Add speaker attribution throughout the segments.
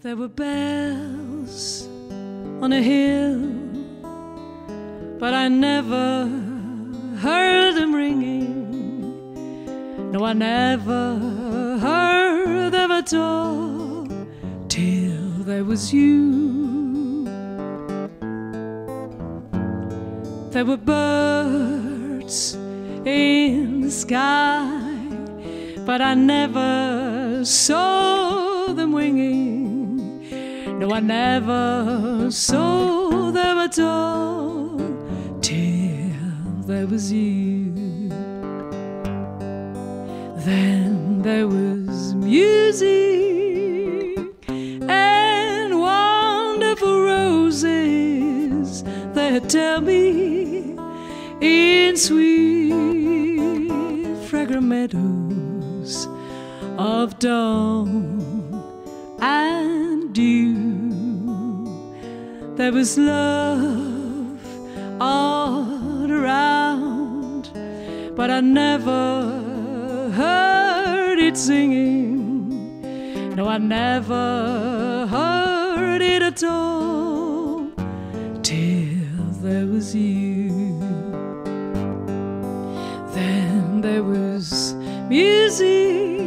Speaker 1: There were bells on a hill, but I never heard them ringing. No, I never heard them at all till there was you. There were birds in the sky, but I never saw them winging. No, I never saw them at all till there was you. Then there was music and wonderful roses that tell me in sweet fragrant meadows of dawn and dew. There was love all around, but I never heard it singing. No, I never heard it at all till there was you. Then there was music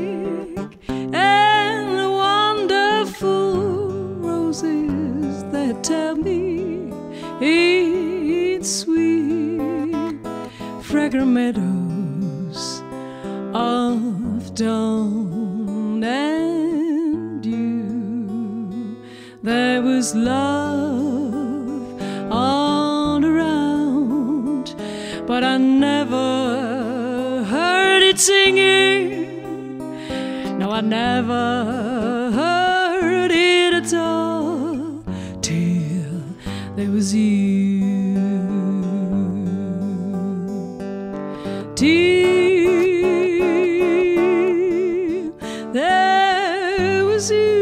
Speaker 1: it's sweet, fragrant meadows of dawn and dew. There was love all around, but I never heard it singing. No, I never heard it at all till there was you. Till there was you.